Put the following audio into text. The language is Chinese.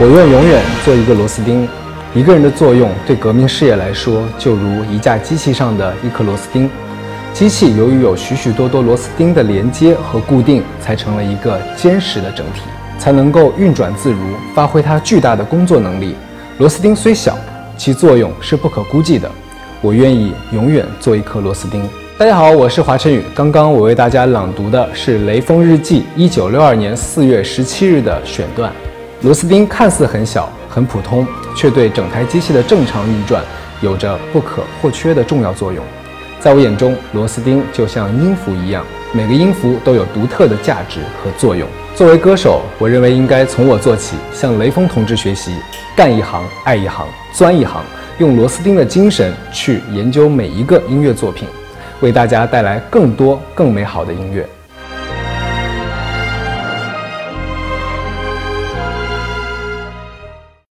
我愿永远做一个螺丝钉。一个人的作用对革命事业来说，就如一架机器上的一颗螺丝钉。机器由于有许许多多螺丝钉的连接和固定，才成了一个坚实的整体，才能够运转自如，发挥它巨大的工作能力。螺丝钉虽小，其作用是不可估计的。我愿意永远做一颗螺丝钉。大家好，我是华晨宇。刚刚我为大家朗读的是《雷锋日记》一九六二年四月十七日的选段。螺丝钉看似很小、很普通，却对整台机器的正常运转有着不可或缺的重要作用。在我眼中，螺丝钉就像音符一样，每个音符都有独特的价值和作用。作为歌手，我认为应该从我做起，向雷锋同志学习，干一行爱一行，钻一行，用螺丝钉的精神去研究每一个音乐作品，为大家带来更多更美好的音乐。